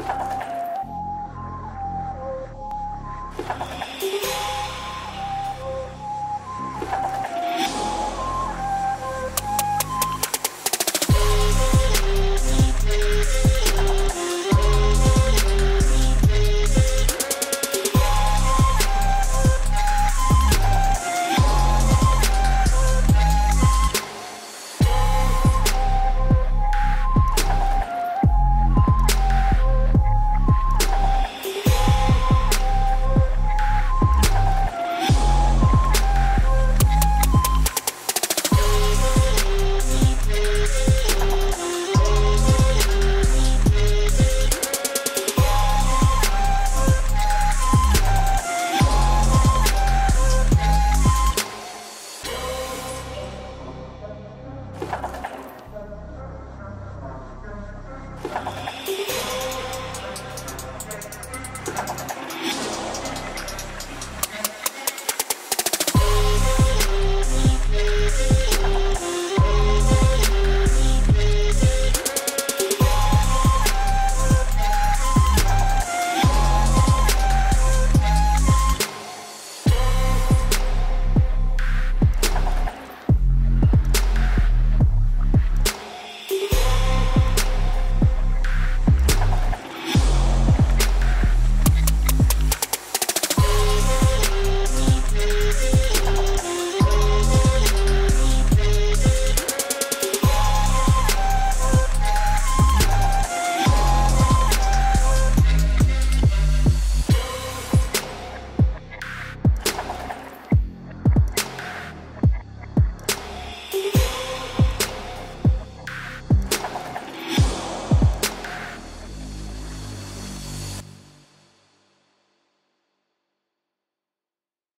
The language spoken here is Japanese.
you